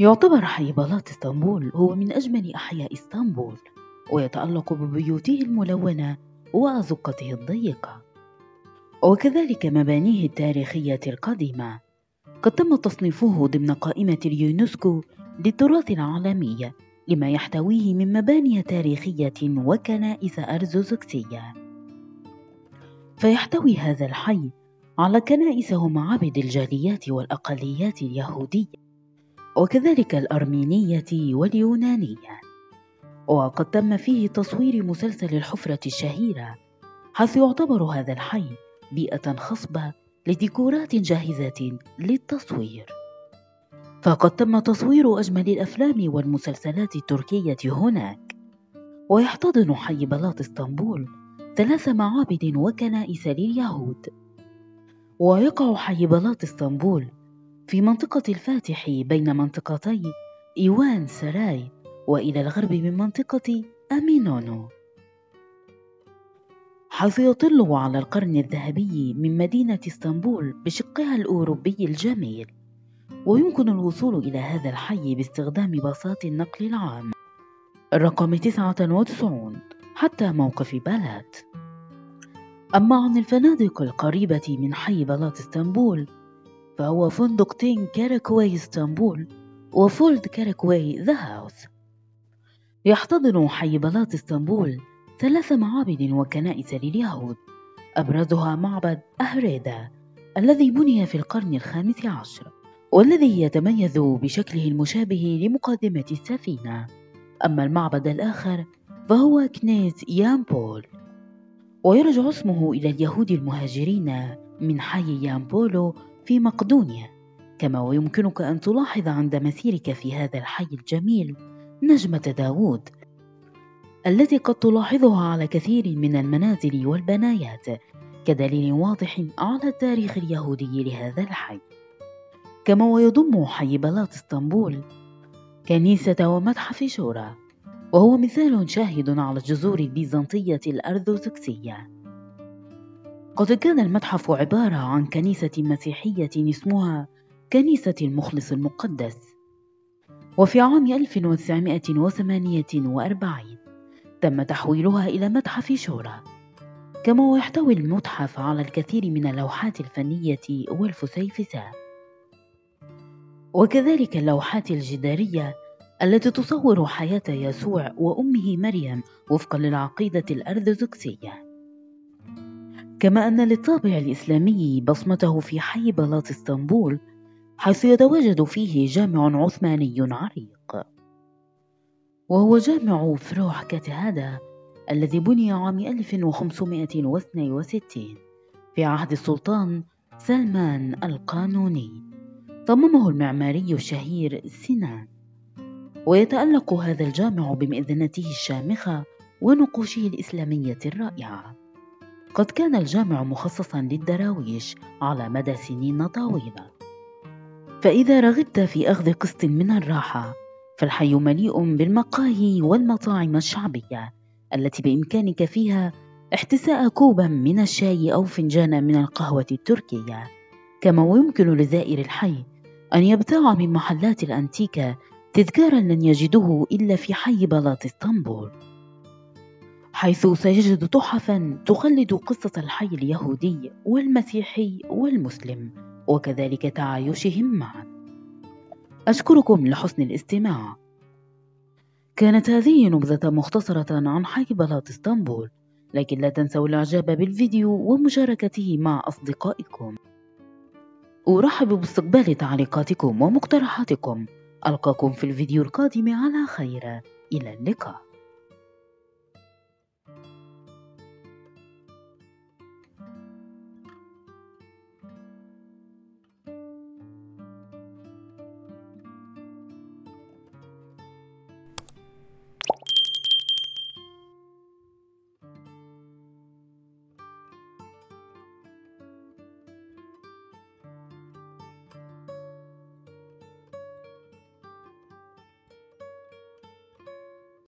يعتبر حي بلاط اسطنبول هو من أجمل أحياء اسطنبول ويتألق ببيوته الملونة وأزقته الضيقة. وكذلك مبانيه التاريخية القديمة قد تم تصنيفه ضمن قائمة اليونسكو للتراث العالمي لما يحتويه من مباني تاريخية وكنائس أرثوذكسية فيحتوي هذا الحي على كنائس ومعابد الجاليات والأقليات اليهودية. وكذلك الأرمينية واليونانية. وقد تم فيه تصوير مسلسل الحفرة الشهيرة حيث يعتبر هذا الحي بيئة خصبة لديكورات جاهزة للتصوير. فقد تم تصوير أجمل الأفلام والمسلسلات التركية هناك. ويحتضن حي بلاط اسطنبول ثلاث معابد وكنائس لليهود. ويقع حي بلاط اسطنبول في منطقة الفاتح بين منطقتي إيوان سراي وإلى الغرب من منطقة أمينونو. حيث يطل على القرن الذهبي من مدينة إسطنبول بشقها الأوروبي الجميل ويمكن الوصول إلى هذا الحي باستخدام باصات النقل العام. الرقم 99 حتى موقف بلات أما عن الفنادق القريبة من حي بلاط إسطنبول فهو فندق Ten Karaköy إسطنبول و Vault Karaköy The House. يحتضن حي بلاط إسطنبول ثلاث معابد وكنائس لليهود أبرزها معبد أهريدا الذي بني في القرن الخامس عشر والذي يتميز بشكله المشابه لمقدمة السفينة. أما المعبد الآخر فهو كنيز يامبول ويرجع اسمه إلى اليهود المهاجرين من حي يامبولو في مقدونيا كما ويمكنك أن تلاحظ عند مسيرك في هذا الحي الجميل نجمة داوود التي قد تلاحظها على كثير من المنازل والبنايات كدليل واضح على التاريخ اليهودي لهذا الحي. كما ويضم حي بلاط اسطنبول كنيسة ومتحف شورى وهو مثال شاهد على الجذور البيزنطية الأرثوذكسية. قد كان المتحف عبارة عن كنيسة مسيحية اسمها كنيسة المخلص المقدس. وفي عام 1948 تم تحويلها إلى متحف شورى. كما ويحتوي المتحف على الكثير من اللوحات الفنية والفسيفساء. وكذلك اللوحات الجدارية التي تصور حياة يسوع وأمه مريم وفقا للعقيدة الأرثوذكسية كما أن للطابع الإسلامي بصمته في حي بلاط إسطنبول حيث يتواجد فيه جامع عثماني عريق. وهو جامع فروح كتهادا الذي بني عام 1562 في عهد السلطان سلمان القانوني. صممه المعماري الشهير سنان ويتألق هذا الجامع بمئذنته الشامخة ونقوشه الإسلامية الرائعة. قد كان الجامع مخصصا للدراويش على مدى سنين طويلة. فإذا رغبت في أخذ قسط من الراحة فالحي مليء بالمقاهي والمطاعم الشعبية التي بإمكانك فيها احتساء كوبا من الشاي أو فنجانا من القهوة التركية. كما ويمكن لزائر الحي أن يبتاع من محلات الأنتيكا تذكارا لن يجدوه إلا في حي بلاط إسطنبول. حيث سيجد تحفا تخلد قصة الحي اليهودي والمسيحي والمسلم وكذلك تعايشهم معا. أشكركم لحسن الاستماع. كانت هذه نبذة مختصرة عن حي بلاط إسطنبول لكن لا تنسوا الإعجاب بالفيديو ومشاركته مع أصدقائكم. أرحب باستقبال تعليقاتكم ومقترحاتكم. ألقاكم في الفيديو القادم على خير. إلى اللقاء.